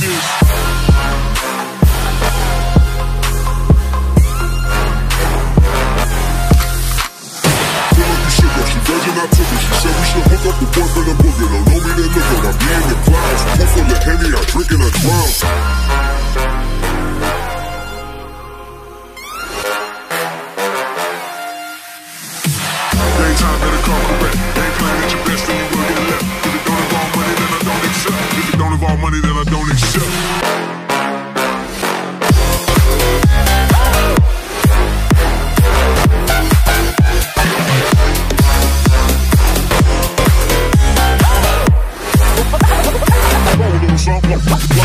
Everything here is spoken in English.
something all money that I don't accept. Something.